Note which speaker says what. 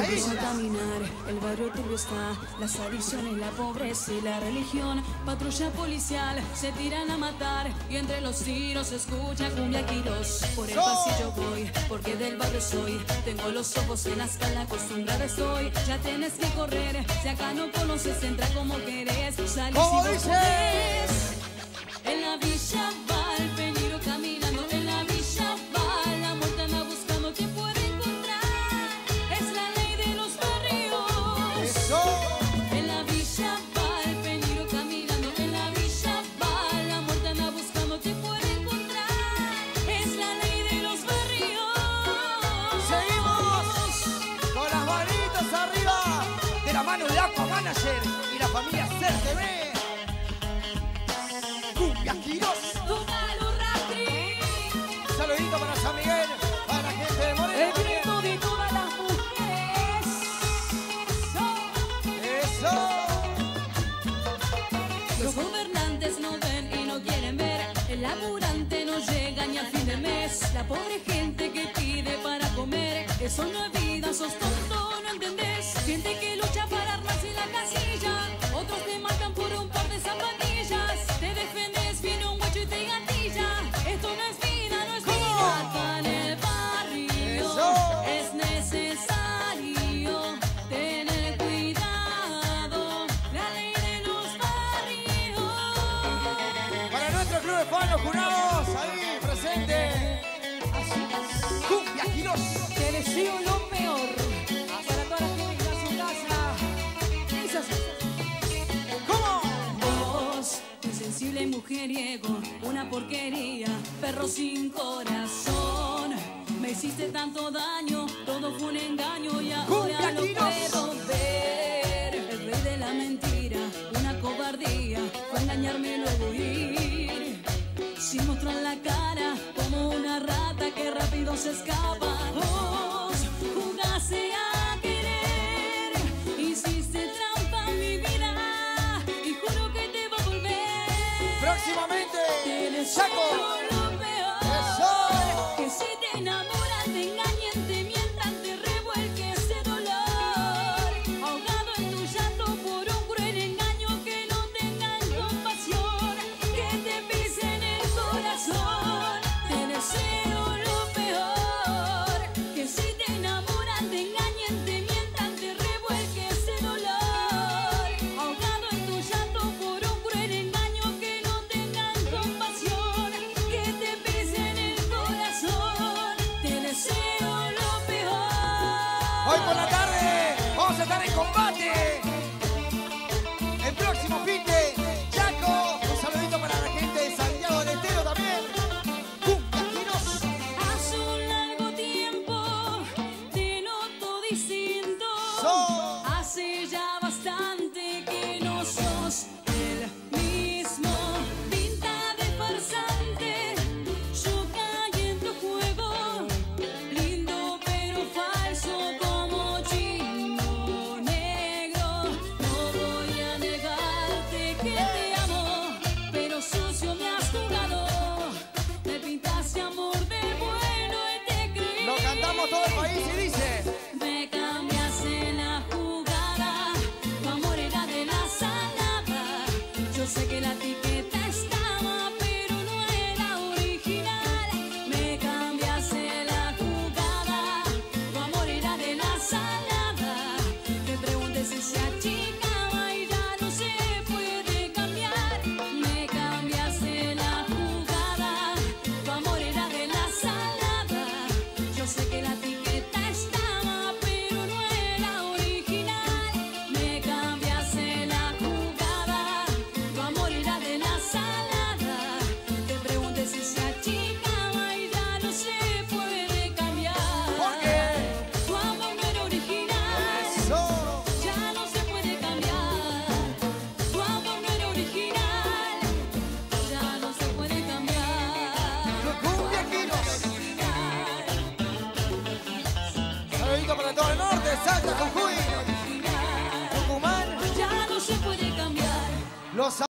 Speaker 1: Empiezo a caminar, el barrio turbio está, las adicciones, la pobreza y la religión. Patrulla policial, se tiran a matar y entre los tiros se escucha cumbia quiros. Por el pasillo voy, porque del barrio soy. Tengo los ojos en la escala, acostumbrada estoy. Ya tienes que correr, si acá no conoces, entra como querés. Salís
Speaker 2: ¿Cómo
Speaker 1: y podés. En la villa va el La pobre gente que pide para comer. Eso no es vida, sos tonto, no entendés. Gente que lucha para armarse la casilla. Otros te matan por un par de zapatillas. Te defendes, viene un guacho y te gatilla. Esto no es vida, no es vida. Acá en el barrio
Speaker 2: Eso.
Speaker 1: es necesario tener cuidado. La ley de los barrios.
Speaker 2: Para nuestro club de fans, los
Speaker 1: Deseo lo peor. Para toda la gente que está en su casa. Es así.
Speaker 2: ¿Cómo?
Speaker 1: Vos, insensible y mujeriego, una porquería, perro sin corazón. Me hiciste tanto daño, todo fue un engaño y ahora lo puedo ver. El rey de la mentira, una cobardía, fue engañarme y luego ir. Sin mostrar la cara, como una rata que rápido se escapa.
Speaker 2: Hoy por la